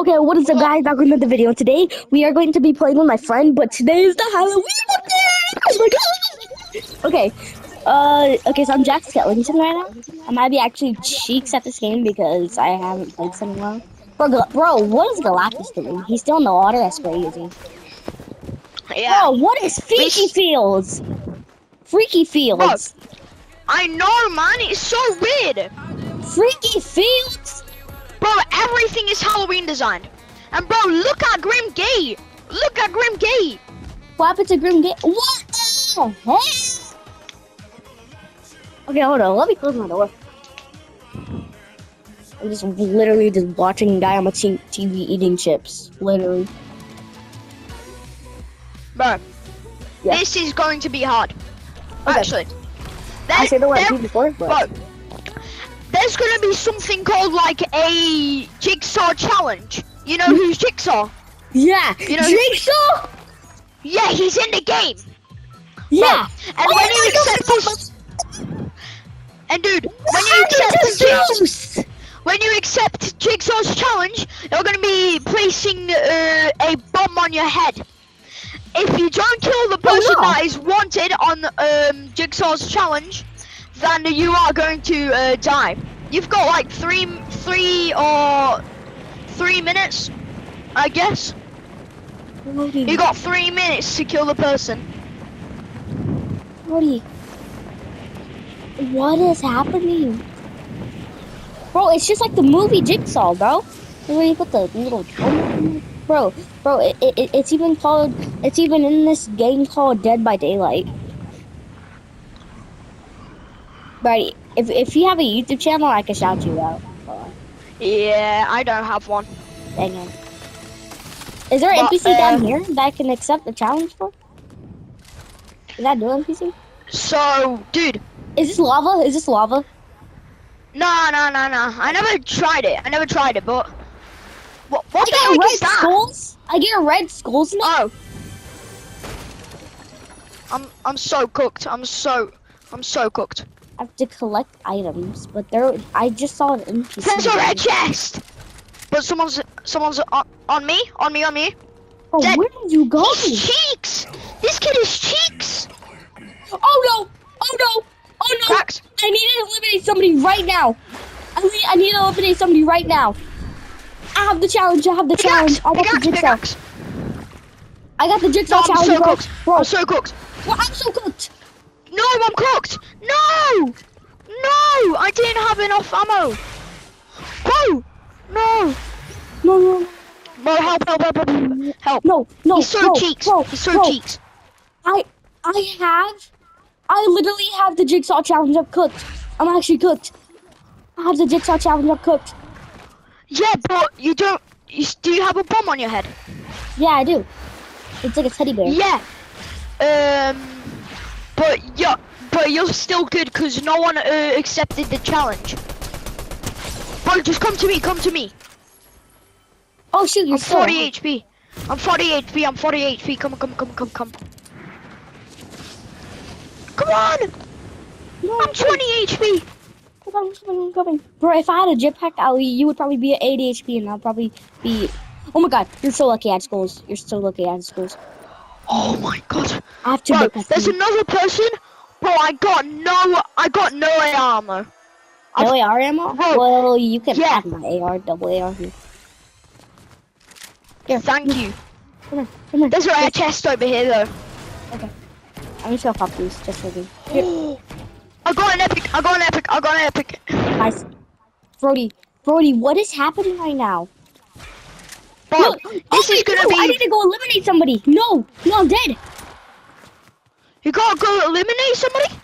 Okay, what is up, guys? Back with another video. Today we are going to be playing with my friend, but today is the Halloween day. Oh my god! Okay, uh, okay. So I'm Jack Skellington right now. I might be actually cheeks at this game because I haven't played a while. Bro, bro, what is Galactus doing? He's still in the water. That's crazy. Yeah. Bro, what is Freaky Fields? Freaky Fields. I know, man. It's so weird. Freaky Fields. Bro, everything is Halloween designed. And bro, look at Grim Gate. Look at Grim Gate. What happened to Grim Gate? What the heck? Okay, hold on. Let me close my door. I'm just literally just watching a guy on my t- TV eating chips. Literally. Bro, Yeah. this is going to be hard. Okay. Actually. I said the word before, but Bro, there's gonna be something called like a jigsaw challenge. You know who's Jigsaw? yeah, You know- Jigsaw. Yeah, he's in the game. Yeah, And Oh when you accept this, and dude, when you accept when you accept Jigsaw's challenge, you're gonna be placing uh, a bomb on your head. If you don't kill the person no. that is wanted on um, Jigsaw's challenge, then you are going to uh, die. You've got like three, three or three minutes, I guess. You got three minutes to kill the person. Brody, what is happening? Bro, it's just like the movie Jigsaw, bro. Where you put the little bro, bro. It, it, it's even called. It's even in this game called Dead by Daylight. Brady, if if you have a YouTube channel, I can shout you out. Yeah, I don't have one. Dang it. Is there an But, NPC uh, down here that I can accept the challenge for? Is that new NPC? So, dude, Is this lava? Is this lava? no, no, no, no. I never tried it. I never tried it, but what? What I the get heck red is that? skulls. I get red skulls now. Oh, I'm I'm so cooked. I'm so I'm so cooked. I have to collect items, but there. I just saw an NPC. There's a red chest. But someone's someone's on, on me, on me, on me. Oh, dead. where did you go? He's cheeks. This kid is cheeks. Oh no! Oh no! Oh no! Cracks. I need to eliminate somebody right now. I need, I need to eliminate somebody right now. I have the challenge. I have the challenge. I got the jigsaw. pickaxe. I got the jigsaw No, I'm challenge, so cooked. Bro, I'm so cooked. bro, I'm so cooked. No, I'm cooked. No, no, I didn't have enough ammo. Bro, no. No, no, no. Bro, help, help, help, help, help. No, no, He's so bro, cheeks. Bro, He's so bro, cheeks. I, I have, I literally have the jigsaw challenge up cooked. I'm actually cooked. I have the jigsaw challenge up cooked. Yeah, but you don't. You, do you have a bomb on your head? Yeah, I do. It's like a teddy bear. Yeah. Um. But yeah, but you're still good because no one uh, accepted the challenge. Bro, just come to me. Come to me. Oh shoot, you're I'm still 40 alive. HP. I'm 40 HP. I'm 40 HP. Come on, come, come, come, come. Come on. No, I'm 20 HP. I'm coming, I'm coming, I'm coming. Bro, if I had a jetpack, Ali, you would probably be at 80 HP, and I'll probably be. Oh my god, you're so lucky I had schools. You're so lucky I had schools. Oh my god. I have to Bro, there's thing. another person. Bro, I got no. I got no armor. I've- No AR ammo? Bro, well, you can yeah. have my AR, double AR. Here, Here, Thank you. come here, come here. There's a rare chest over here though. I'm just gonna pop these just for. Here, I got an epic. I got an epic. I got an epic. nice. Brody, Brody, what is happening right now? Bro, No, this oh, is gonna no, be. I need to go eliminate somebody. No, no, I'm dead. You gotta go eliminate somebody.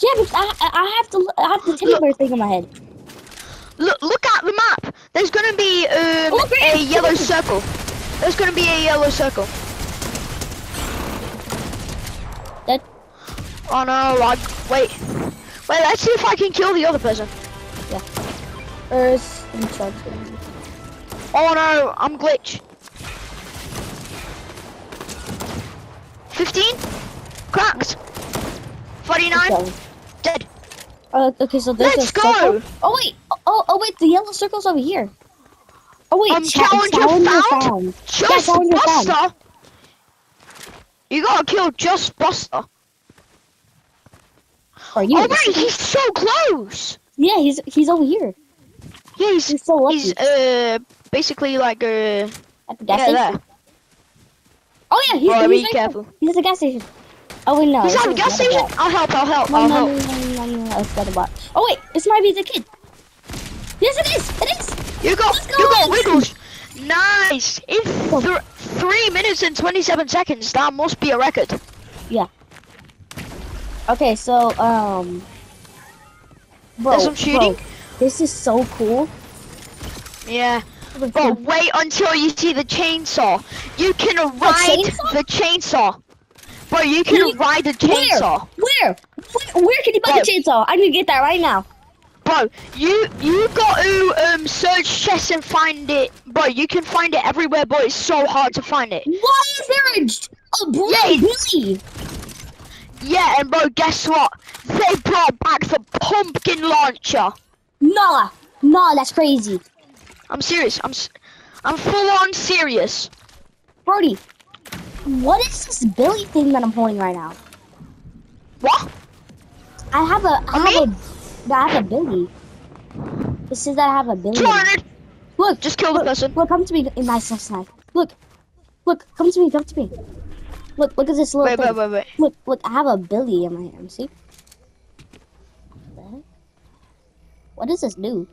Yeah, but I, I have to, I have the teddy bear thing on my head. Look, look at the map. There's gonna be um, Oh, a yellow circle. There's gonna be a yellow circle. Dead. Oh no! I wait. Wait, let's see if I can kill the other person. There's in charge. Oh no! I'm glitch. 15. Cracked. 49. Okay. Dead. Uh, okay, so there's Let's a circle. go. Oh wait, oh, oh wait, the yellow circle's over here. Oh wait, Um, cha- challenger challenger found? found. Just challenger found. Buster. You gotta kill just Buster. Are you? Oh wait, he's so close. Yeah, he's he's over here. Yeah, he's He's so lucky. he's uh basically like a. At the gas yeah station. there. Oh yeah, he's, Bro, he's right careful. there. He's at the gas station. Oh wait, no. He's at the gas station. bot. I'll help. I'll help. No, I'll no, help. no, no, no, no, no, it's the bot. Oh wait, this might be the kid. Yes, it is. It is. You got Let's you go. wiggles. Nice. In th- three minutes and twenty-seven seconds. That must be a record. Yeah. Okay, so um, bro, There's some shooting. bro, this is so cool. Yeah. But wait until you see the chainsaw. You can ride chainsaw? the chainsaw. Bro, you can You- ride the chainsaw. Where? Where, where can you buy Bro. the chainsaw? I need to get that right now. Bro, you you got to um search chest and find it. Bro, you can find it everywhere, but it's so hard to find it. Why is there a, a blue Yeah. Yeah, and bro, guess what? They brought back the pumpkin launcher. Nah, nah, that's crazy. I'm serious. I'm I'm full on serious. Brody, what is this Billy thing that I'm holding right now? What? I have a, I Me? have a, I have a Billy. This is that I have a Billy. 200. Look, Just kill the look, person. Look, come to me in my stuff side. Look, look, come to me, come to me. Look, look at this little Wait, thing. wait, wait, wait. Look, look, I have a Billy in my hand. See? What? What does this do?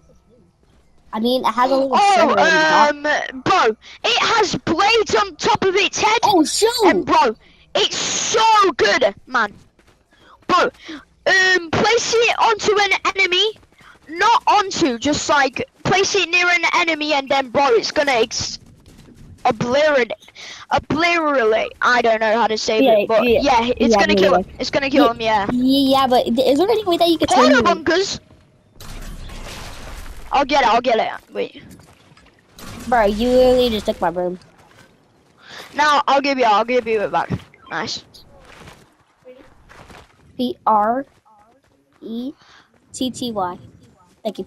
I mean, it has a little Oh, cylinder on the top. um, bro, it has blades on top of its head. Oh, shoot! And bro, it's so good, man. Bro, um, place it onto an enemy, not onto, just like place it near an enemy, and then bro, it's gonna ex- obliterate, obliterate. I don't know how to say Yeah, it, but yeah. yeah, it's Yeah, gonna kill him. It's gonna kill Yeah. him. Yeah. Yeah, but is there any way that you could Hold turn on, your- bunkers. I'll get it. I'll get it. Wait. Bro, you literally just took my broom. Now I'll give you. I'll give you it back. Nice. P R E T T Y. Thank you.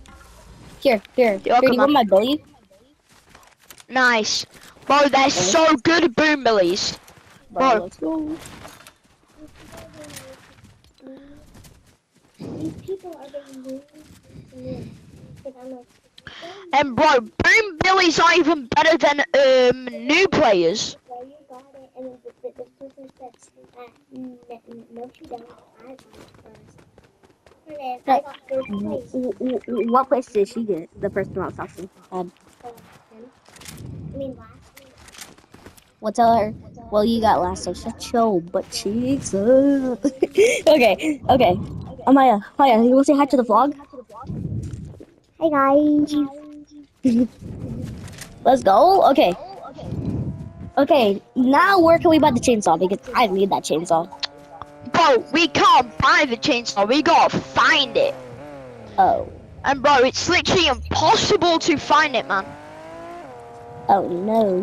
Here, here. You're here do you want my Billy? Nice. Bro, they're so good, boom billies. Bro. let's go. And bro, boom billies are even better than um new players. Person uh, w- What place did she get? The first one I was talking. Um, So, him. I mean, last week. Well, tell her. Well, you got last, so shut your butt cheeks up. okay, okay. Amaya, Amaya, you want to say hi to the vlog? Hey guys. Let's go. Okay. Okay, now where can we buy the chainsaw? Because I need that chainsaw. Bro, we can't buy the chainsaw. We gotta find it. Oh. And bro, it's literally impossible to find it, man. Oh no.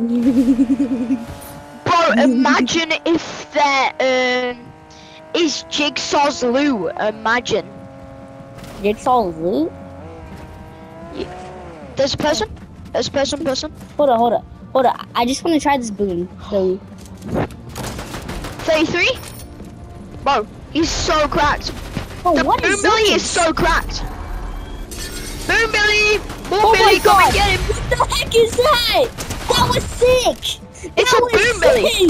Bro, imagine if there um is Jigsaw's loot. Imagine. Jigsaw loot? There's a person. There's a person. Person. Hold on, hold on. Hold on. I just want to try this boom. So, 33. Bro, he's so cracked. oh, The what Boom is Billy this? is so cracked. Boom Billy! Boom Oh Billy, come and get him! What the heck is that? That was sick! It's that a was Boom Billy.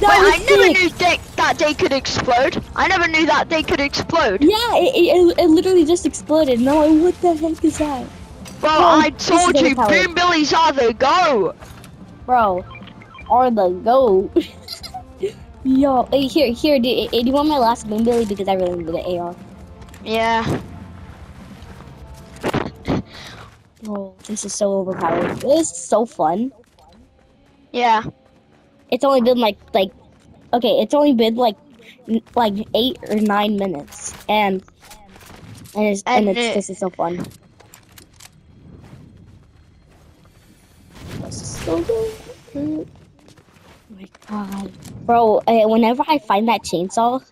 That Wait, I never knew that, that they could explode. I never knew that they could explode. Yeah, it, it, it literally just exploded. No, what the heck is that? Well, Oh, I told you. Boom Billy's are the go. Bro, are the goat. Yo, hey, here, here, do, do you want my last boom billy? Because I really need the AR. Yeah. Oh, this is so overpowered. This is so fun. Yeah. It's only been like, like, okay, it's only been like, like eight or nine minutes, and and it's and, And it's it- this is so fun. So good. Oh my god, bro! Uh, whenever I find that chainsaw,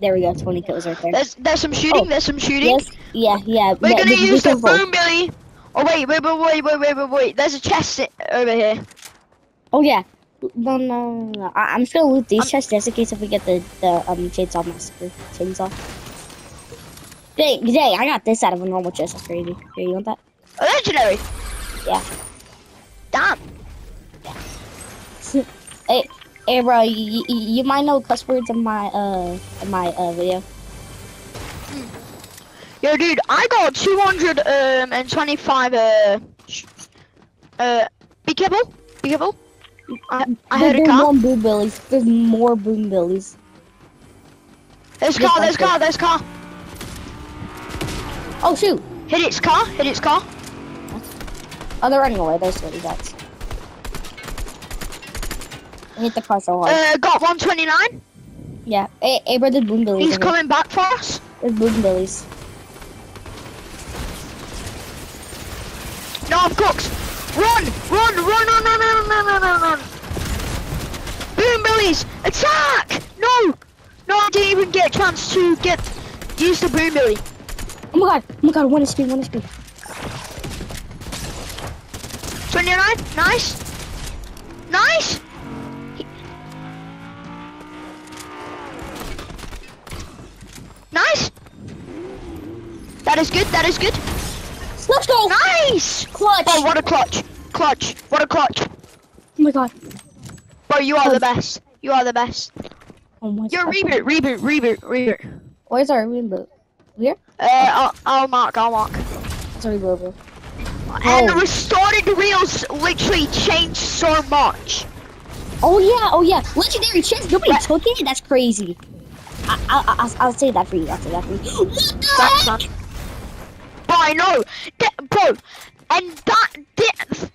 there we go, twenty kills right there. There's there's some shooting. Oh, There's some shooting. Yes, yeah, yeah. We're but- gonna be use the careful. Boom Billy. Oh wait, wait, wait, wait, wait, wait, wait, wait. There's a chest over here. Oh yeah. No, no, no, no. I, I'm just gonna loot these I'm- chests just in case if we get the the um chainsaw massacre chainsaw. Dang, dang! I got this out of a normal chest. That's crazy. Here, you want that? A legendary. Yeah. Damn. Hey, hey, bro, you, you, you might know cuss words in my uh in my uh video. Yo, dude, I got 225, uh, sh- uh, be careful, be careful. I, I heard a there's more boom billies. There's more boom billies. There's car, there's car, there's car. Oh shoot! Hit its car, hit its car. Oh, they're running away. There's sweaty guys. I hit the car so hard. Uh, got 129. yeah. Hey, hey, bro, there's boom billies. He's coming back for us. There's boom billies. No, I'm cooked. Run, run, run, run, run, run, run, run, run, run. Boom billies, attack! No, no, I didn't even get a chance to get use the boom billy. Oh my god! Oh my god! One is speed. One is speed. 29, nice. Nice. Nice. That is good, that is good. Let's go! Nice. Clutch! Oh, what a clutch. Clutch, what a clutch. Oh my god! Bro, you are the best. You are the best. Oh my Yo, god! reboot, reboot, reboot, reboot. Where's our reboot? Here? Uh, I'll, I'll mark, I'll mark. Our reboot. And Oh. restored reels literally changed so much. Oh yeah! Oh yeah! Legendary chest. Nobody Right. took it. That's crazy. I, I, I, I'll, I'll say that for you. I'll say that for you. What the That's heck? not. Bro, I know. That, bro, and that. that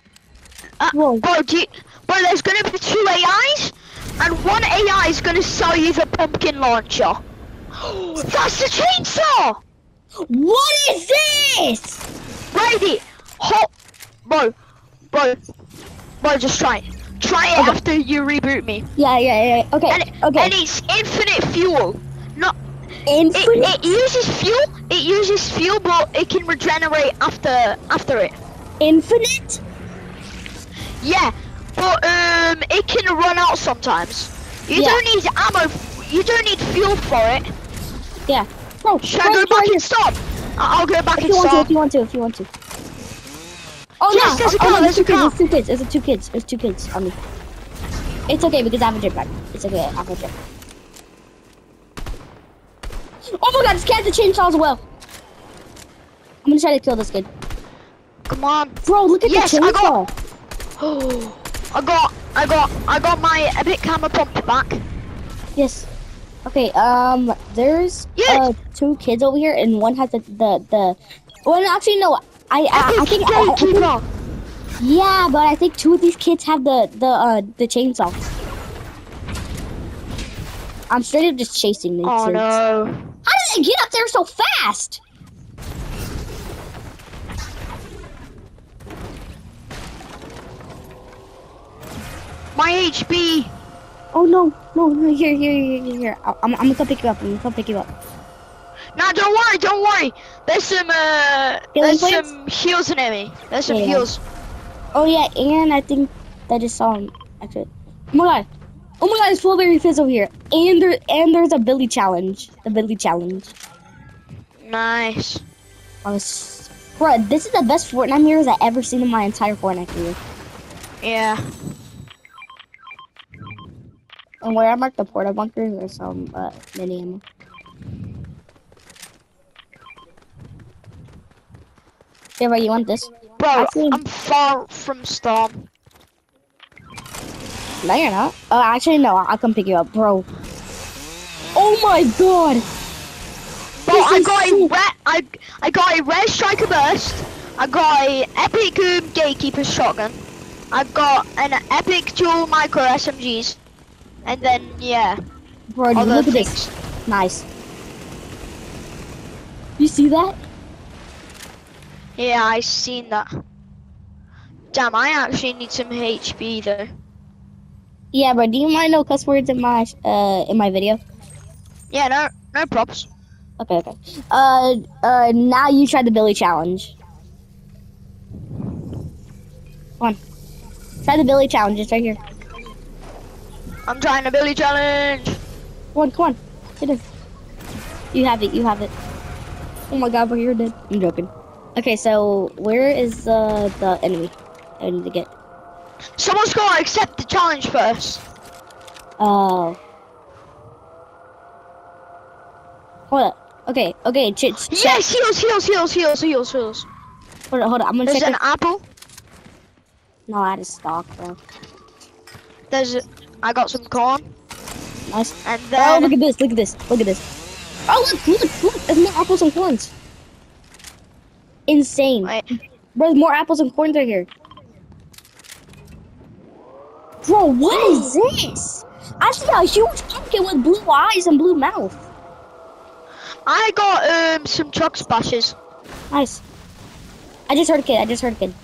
uh, Whoa. bro, do you, bro, there's gonna be two AIs, and one AI is gonna sell you the pumpkin launcher. That's the chainsaw! What is this? Ready? Hot, bro, bro, bro, just try it. Try it Okay. after you reboot me. Yeah, yeah, yeah. Okay, And, it- okay. and it's infinite fuel. Not Infinite. it, it uses fuel. It uses fuel, but it can regenerate after after it. Infinite. Yeah, but um, it can run out sometimes. You Yeah. don't need ammo. You don't need fuel for it. Yeah. Bro, Should I go back and stop? I'll go back If and you want to, if you want to, if you want to. Oh Yes, no! there's a oh, car, no, there's a two kids, It's two kids. It's two kids. It's two kids on me. It's okay because I have a jetpack. It's okay. I have a jetpack. Oh my god! This cat has a chainsaw as well. I'm gonna try to kill this kid. Come on. Bro, look at Yes, the I chainsaw. got- I got, I got, I got my epic camera pumped back. Yes. Okay. Um. There's Yes. uh two kids over here, and one has the the the. Well, actually, no. I I, I think I, I think. Yeah, but I think two of these kids have the the uh the chainsaw. I'm straight up just chasing these Oh kids. no. How did they get up there so fast? My HP. Oh no, no, no! Here, here, here, here, here. I'm, I'm gonna come pick you up. I'm gonna come pick you up. Nah, don't worry, don't worry. There's some, uh, there's plants? some heals in me. There's some Yeah. heals. Oh yeah, and I think I just saw him. Actually, oh my god, oh my god, there's Flowberry Fizz over here, and there and there's a Billy challenge. The Billy challenge. Nice. I was, bro, this is the best Fortnitemares I ever seen in my entire Fortnite career. Yeah. And where I marked the porta bunkers, there's some uh, mini ammo. Yeah, but you want this? Bro, Actually- I'm far from storm. No, you're not. Oh, actually, no. I'll come pick you up, bro. Oh my god! Bro, This I got so- a red, I, I got a red striker burst. I got a epic um, gatekeeper shotgun. I got an epic dual micro SMGs. And then, yeah, Bro, look at this. Nice. You see that? Yeah, I seen that. Damn, I actually need some HP though. Yeah, bro. Do you mind no cuss words in my uh in my video? Yeah, no, no props. Okay, okay. Uh, uh. Now you try the Billy challenge. One. Try the Billy challenge. It's right here. I'm trying to Billy challenge. Come on, come on. Get it. You have it. You have it. Oh my God, but you're dead. I'm joking. Okay, so where is the the enemy? I need to get. Someone's gotta accept the challenge first. Oh. Hold up. Okay, okay, ch- ch- Yes, heals, heals, heals, heals, heals, heals. Hold on, hold on. I'm gonna There's check. an apple. No, I had a stock, bro. There's a, I got some corn. Nice. And Oh, look at this! Look at this! Look at this! Oh, look! Look! Look! There's more apples and corns. Insane. Wait. Bro, more apples and corns right here. Bro, what is this? I see a huge pumpkin with blue eyes and blue mouth. I got um some chug splashes. Nice. I just heard a kid. I just heard a kid.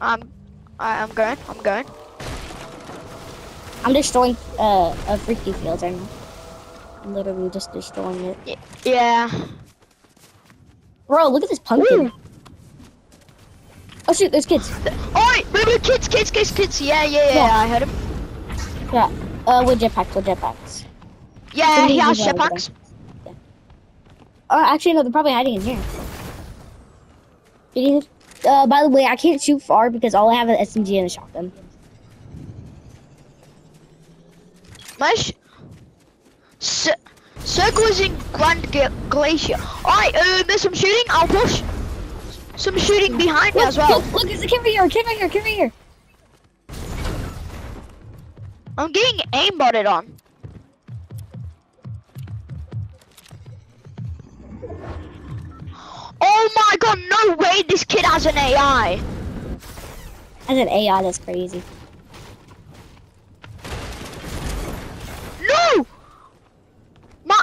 I'm I, I'm going. I'm going. I'm destroying uh, a freaky field right now. I'm literally just destroying it. Yeah. Bro, look at this pumpkin. Oh shoot, there's kids. Oi, wait, kids, kids, kids, kids. Yeah, yeah, yeah. Yeah. I heard him. Yeah. Uh, with jetpacks, with jetpacks. Yeah, he has use that over jetpacks. Oh, actually, no, they're probably hiding in here. Did Uh, by the way, I can't shoot far because all I have is SMG and a shotgun. Nice. C- Circle is in Grand Gla- Glacier. Alright, uh, there's some shooting. I'll push. Some shooting behind me Look, as well. look, look, there's a here, kid here, kid here. I'm getting aimbotted on. Oh my god, no way this kid has an AI. As an AI, that's crazy. No! Ma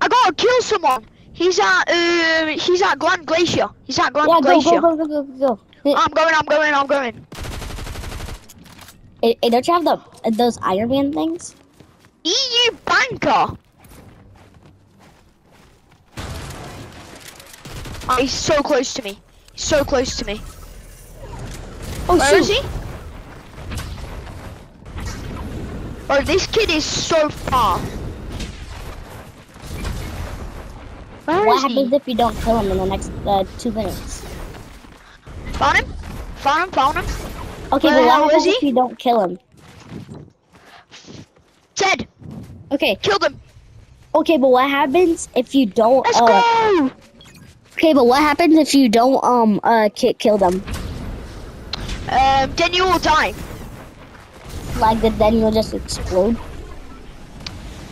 I gotta kill someone. He's at uh he's at Grand Glacier. He's at Grand Yeah, Glacier. go, go, go, go, go. I'm going, I'm going, I'm going. Hey, hey, don't you have the those Iron Man things? EU banker. Oh, he's so close to me. He's so close to me. Oh Where is shoot! he? Oh, this kid is so far. What happens if you don't kill him in the next uh, two minutes? Found him? Found him, found him. Okay, Where but what happens if you don't kill him? Dead. Okay, Killed him. okay, but what happens if you don't? Let's uh, go. Okay, but what happens if you don't um uh ki- kill them? Um, then you will die. Like that, then you'll just explode.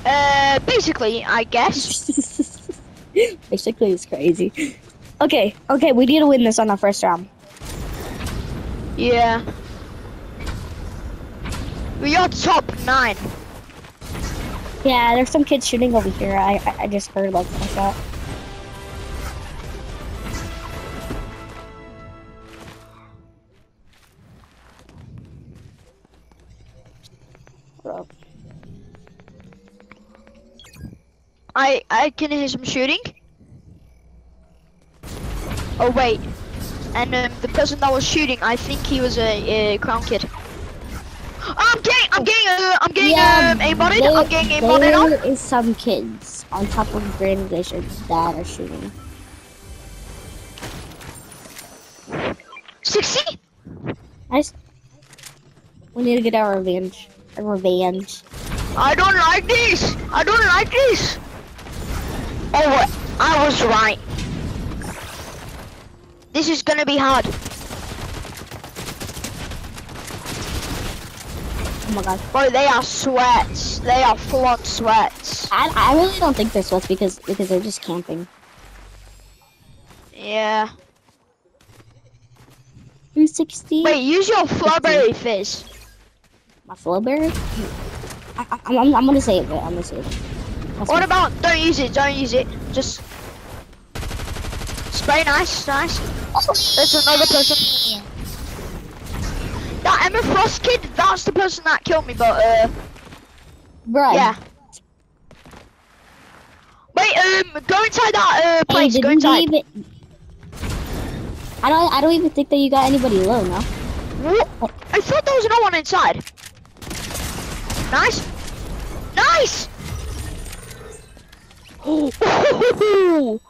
Uh, basically, I guess. Basically, it's crazy. Okay, okay, we need to win this on our first round. Yeah. We are top nine. Yeah, there's some kids shooting over here. I I, I just heard like like that. I I can hear some shooting. Oh wait, and um, the person that was shooting, I think he was a, a crown kid. I'm getting, I'm getting, uh, I'm getting um, aimbotted. I'm getting aimbotted on. there is some kids on top of Grand Glacier that are shooting. Sixty. Nice. We need to get our revenge. Our revenge. I don't like this. I don't like this. Oh, I was right. This is gonna be hard. Oh my god. Bro, they are sweats. They are full on sweats. I, I really don't think they're sweats because because they're just camping. Yeah. 360. Wait, use your flubberly fizz. My flowberry? I, I, I'm, I'm gonna say it, but I'm gonna say it. What about, don't use it, don't use it. Just spray nice, nice. There's another person. That Emma Frost kid, that's the person that killed me, but uh, right. yeah. Wait, um, go inside that uh place, did go inside. it? I don't. I don't even think that you got anybody low now. What? I thought there was no one inside. Nice. Nice. Oh,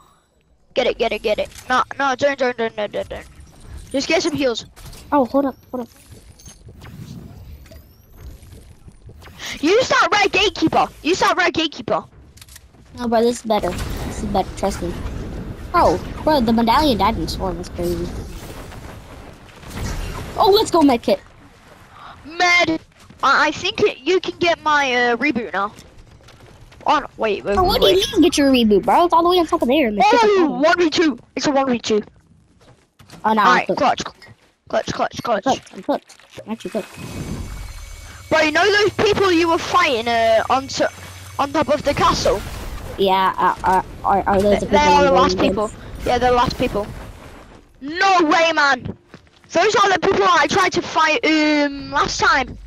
get it, get it, get it. No, no, don't, don't, don't, don't, don't, don't. Just get some heals. Oh, hold up, hold up. Use that red gatekeeper. Use that red gatekeeper. No, bro, this is better. This is better. Trust me. Bro, bro, the medallion died in storm. That's crazy. Oh, let's go, medkit. Med. I, I think it, you can get my uh, reboot now. Oh, no, wait, wait, Bro, what do you mean get your reboot, bro? It's all the way on top of there. And the ship is Oh, 1v2. It's a 1v2. oh, no, Alright, clutch. Clutch, clutch, clutch. I'm cooked. I'm cooked. I'm actually cooked. Bro, you know those people you were fighting uh, on, to, on top of the castle? Yeah, uh, are, are, are those the They are the last people. Yeah, they're the last people. No way, man. Those are the people I tried to fight um last time.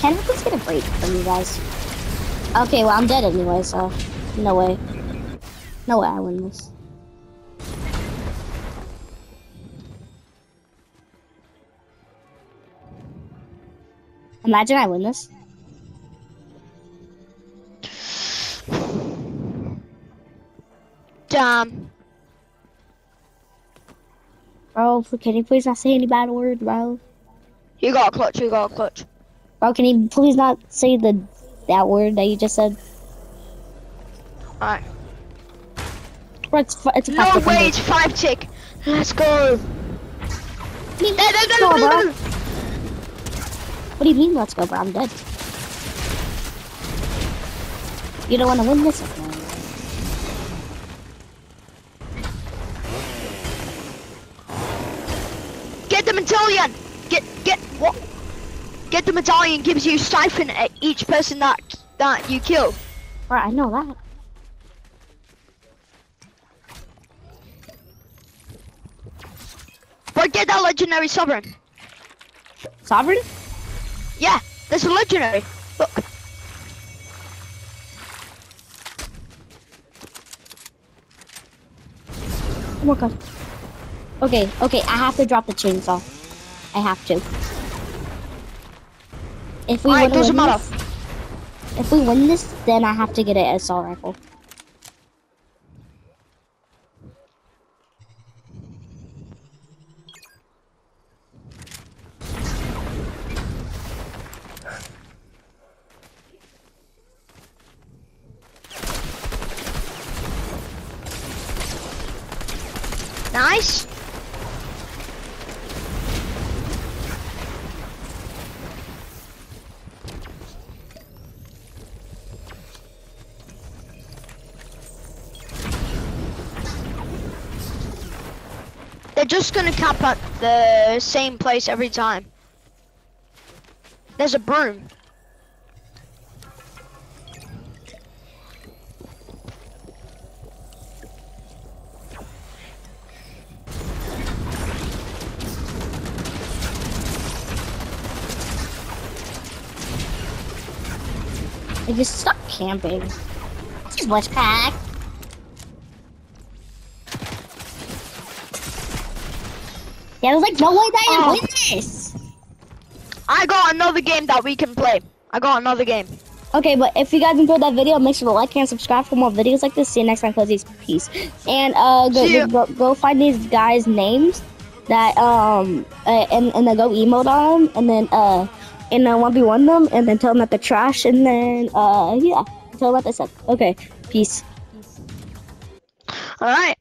Can we just get a break from you guys? Okay, well, I'm dead anyway, so no way. No way I win this. Imagine I win this. Damn. Bro, can you please not say any bad words, bro? You got a clutch. You got a clutch. Bro, can you please not say the that word that you just said? Alright. Bro, it's, it's a No five way, it's five tick. Let's go. What do you mean, let's go, bro? What do you mean, let's go, bro? I'm dead. You don't want to win this? Okay. Get the medallion. Get get what? Get the medallion gives you siphon at each person that that you kill. Bro, I know that. But get that legendary sovereign. Sovereign? Yeah, there's a legendary. Look. Oh my god. Okay, okay, I have to drop the chainsaw. I have to. If we Alright, win matter. this, if we win this, then I have to get an assault rifle. Nice. Just gonna cap at the same place every time. There's a broom. I just stop camping. Just watch pack. Yeah, there's like no way that I Oh. win this. I got another game that we can play. I got another game. Okay, but if you guys enjoyed that video, make sure to like and subscribe for more videos like this. See you next time, cozies. Peace. And uh, go, go, go find these guys' names that um uh, and and then go emote on them, and then uh and then one v one them, and then tell them that they're trash, and then uh yeah, tell them what they said. Okay, peace. All right.